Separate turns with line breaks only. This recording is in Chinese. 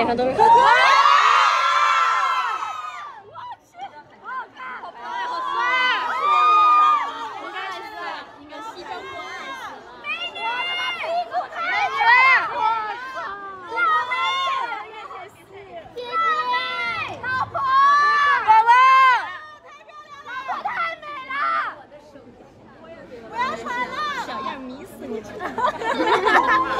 哇！我去，好看，好帅，美女，应该真应该西装哥爱死了，美女，哇，老公，越来越现姐姐，老婆，宝宝，老婆太美了，不要穿了，小样迷死你，